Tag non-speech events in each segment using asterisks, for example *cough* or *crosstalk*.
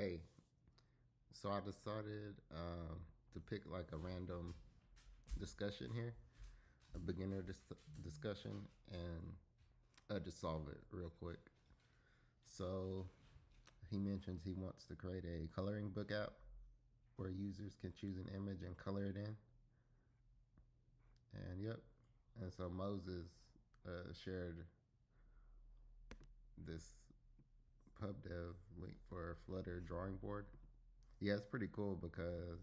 Hey, so I decided um, to pick like a random discussion here, a beginner dis- discussion, and uh, just solve it real quick. So he mentions he wants to create a coloring book app where users can choose an image and color it in. And yep, and so Moses uh, shared this pub dev link for Flutter drawing board. Yeah, it's pretty cool because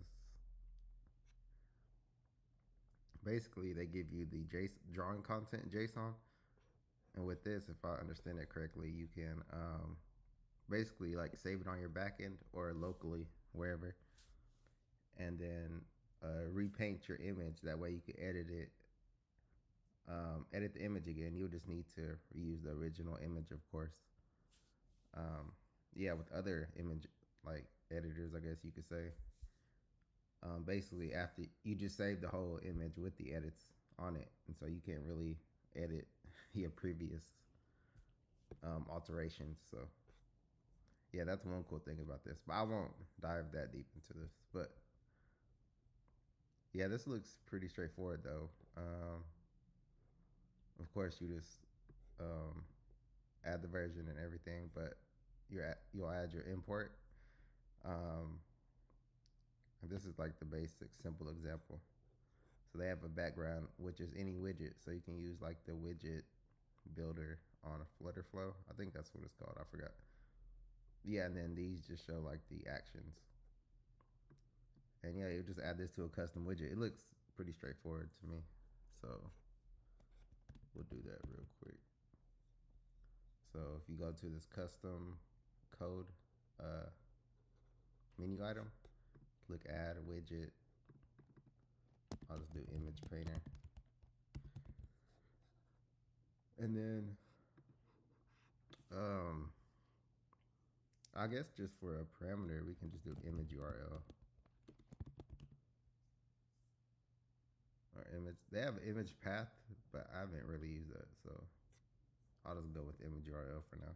basically they give you the JSON, drawing content in JSON. And with this, if I understand it correctly, you can um, basically like save it on your backend or locally, wherever, and then uh, repaint your image. That way you can edit it, um, edit the image again. You'll just need to reuse the original image, of course um, yeah, with other image like editors, I guess you could say. Um, basically, after you just save the whole image with the edits on it, and so you can't really edit *laughs* your previous um, alterations. So, yeah, that's one cool thing about this. But I won't dive that deep into this. But yeah, this looks pretty straightforward though. Um, of course, you just um, add the version and everything, but you you'll add your import. Um, and this is like the basic simple example. So they have a background, which is any widget. So you can use like the widget builder on a Flutter Flow. I think that's what it's called. I forgot. Yeah, and then these just show like the actions. And yeah, you just add this to a custom widget. It looks pretty straightforward to me. So we'll do that real quick. So if you go to this custom code uh, menu item, click add widget. I'll just do image painter. And then, um, I guess just for a parameter, we can just do image URL. Or image, they have image path, but I haven't really used that, so I'll just go with image URL for now.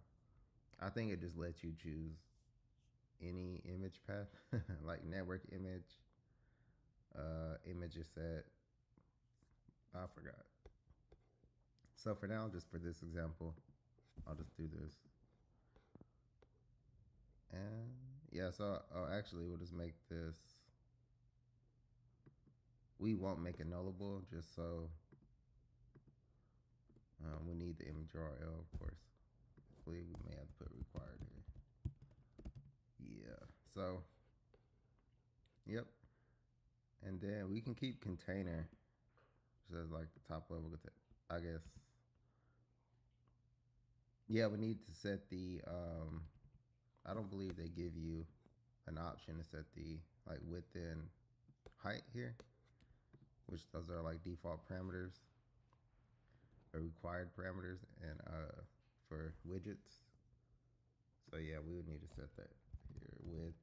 I think it just lets you choose any image path, *laughs* like network image, uh, image set. I forgot. So for now, just for this example, I'll just do this. And yeah, so oh, actually we'll just make this, we won't make it nullable just so um, we need the image URL, of course we may have to put required here. Yeah, so, yep. And then we can keep container, just as like the top level, I guess. Yeah, we need to set the, um, I don't believe they give you an option to set the like width and height here, which those are like default parameters or required parameters. And uh, for widgets. So yeah, we would need to set that here with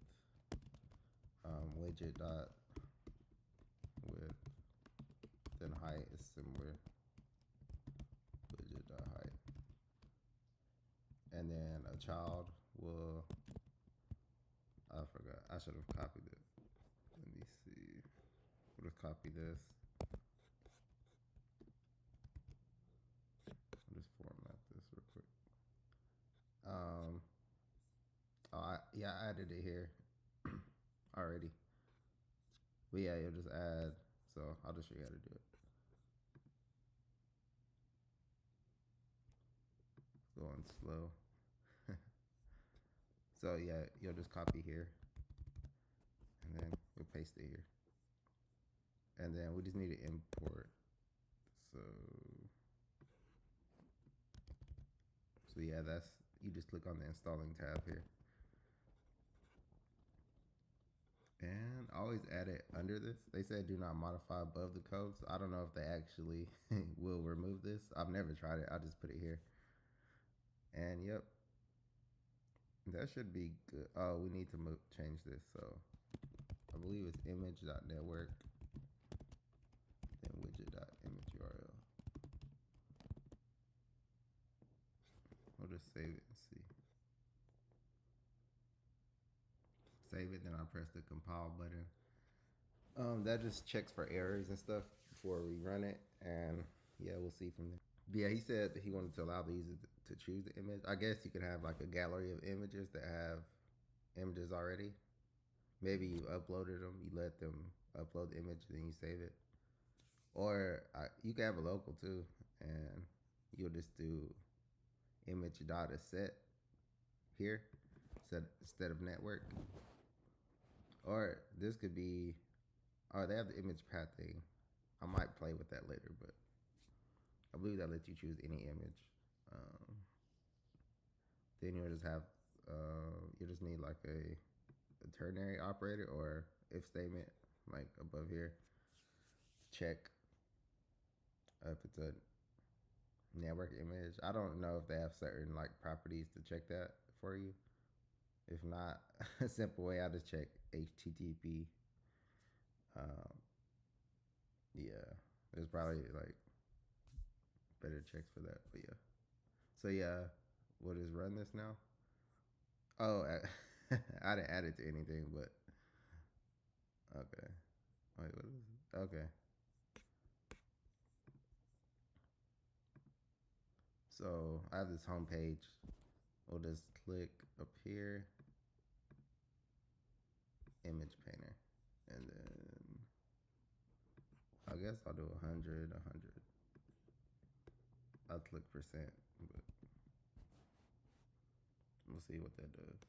um, widget dot width then height is similar. Widget dot height. And then a child will I forgot I should have copied it. Let me see. Would have copied this I'll just format this real quick um, oh, I, yeah, I added it here *clears throat* already. But yeah, you'll just add. So I'll just show you how to do it. Going slow. *laughs* so yeah, you'll just copy here. And then we'll paste it here. And then we just need to import. So, so yeah, that's you just click on the installing tab here. And I always add it under this. They said do not modify above the code. So I don't know if they actually *laughs* will remove this. I've never tried it. I just put it here. And yep. That should be good. Oh, we need to move, change this. So I believe it's image.network and widget.image URL. We'll just save it and see. Save it. Then I press the compile button. Um, that just checks for errors and stuff before we run it, and yeah, we'll see from there. But yeah, he said he wanted to allow the user to choose the image. I guess you could have like a gallery of images that have images already. Maybe you uploaded them, you let them upload the image, then you save it. Or I, you can have a local too, and you'll just do image dot asset here instead of network. Or this could be, oh, they have the image path thing. I might play with that later, but I believe that lets you choose any image. Um, then you'll just have, uh, you just need like a, a ternary operator or if statement like above here to check if it's a network image. I don't know if they have certain like properties to check that for you. If not, *laughs* a simple way I just check HTTP. Um, yeah, there's probably like better checks for that, but yeah. So yeah, we'll just run this now. Oh, I, *laughs* I didn't add it to anything, but okay. Wait, what is it? Okay. So I have this home page. We'll just click up here, image painter, and then I guess I'll do 100, 100. I'll click percent, but we'll see what that does.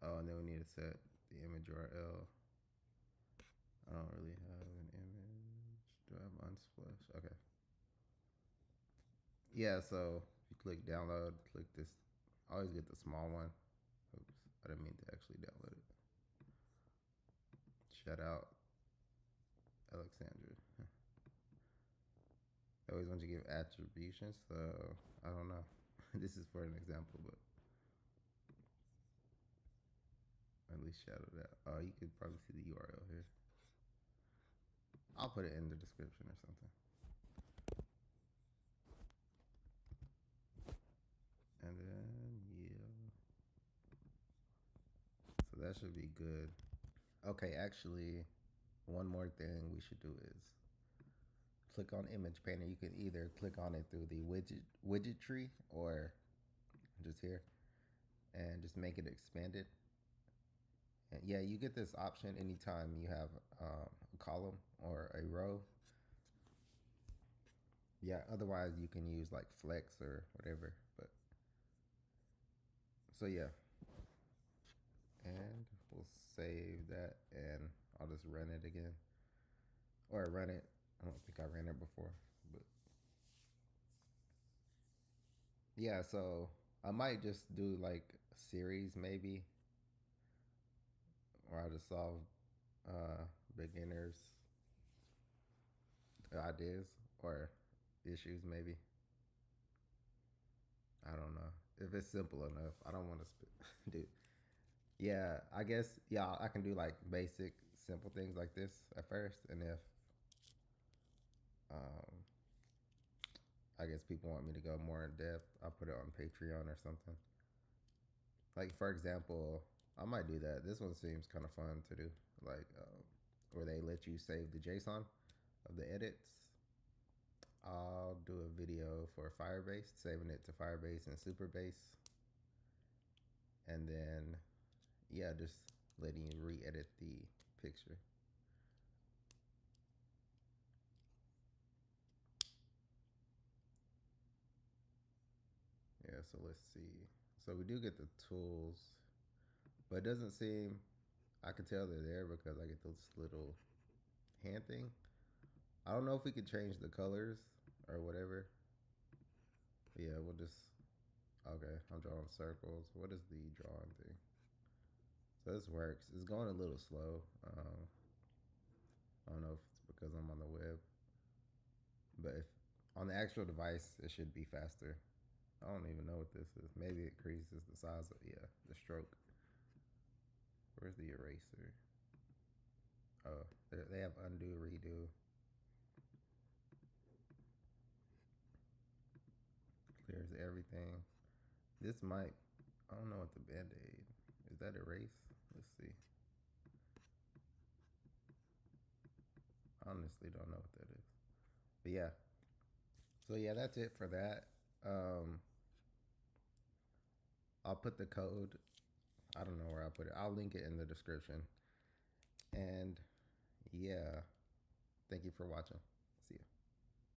Oh, and then we need to set the image URL. I don't really have an image. Do I have Unsplash? Okay. Yeah, so if you click download, click this. I always get the small one. Oops, I didn't mean to actually download it. Shout out Alexandra. *laughs* I always want to give attributions, so I don't know. *laughs* this is for an example, but at least it out. Oh, you could probably see the URL here. I'll put it in the description or something. And then, yeah. So that should be good. Okay, actually, one more thing we should do is click on image painter. You can either click on it through the widget widget tree or just here and just make it expanded. And yeah, you get this option anytime you have um, a column or a row. Yeah, otherwise you can use like flex or whatever, but so yeah. And we'll save that and I'll just run it again. Or run it. I don't think I ran it before, but yeah, so I might just do like a series maybe or I'll just solve uh, beginners ideas or issues maybe. I don't know if it's simple enough. I don't want to sp- *laughs* do. Yeah, I guess yeah I can do like basic simple things like this at first, and if um, I guess people want me to go more in depth, I'll put it on Patreon or something. Like for example, I might do that. This one seems kind of fun to do, like um, where they let you save the JSON of the edits. I'll do a video for Firebase, saving it to Firebase and Supabase. And then, yeah, just letting you re-edit the picture. Yeah, so let's see. So we do get the tools, but it doesn't seem, I can tell they're there because I get this little hand thing. I don't know if we could change the colors or whatever. Yeah, we'll just, okay, I'm drawing circles. What is the drawing thing? So this works. It's going a little slow. Um, I don't know if it's because I'm on the web, but if on the actual device, it should be faster. I don't even know what this is. Maybe it creases the size of yeah, the stroke. Where's the eraser? Oh, they have undo, redo. Clears everything. This might, I don't know what the band-aid, is that erase? Let's see. honestly don't know what that is. But yeah. So yeah, that's it for that. Um, I'll put the code. I don't know where I'll put it. I'll link it in the description. And yeah, thank you for watching.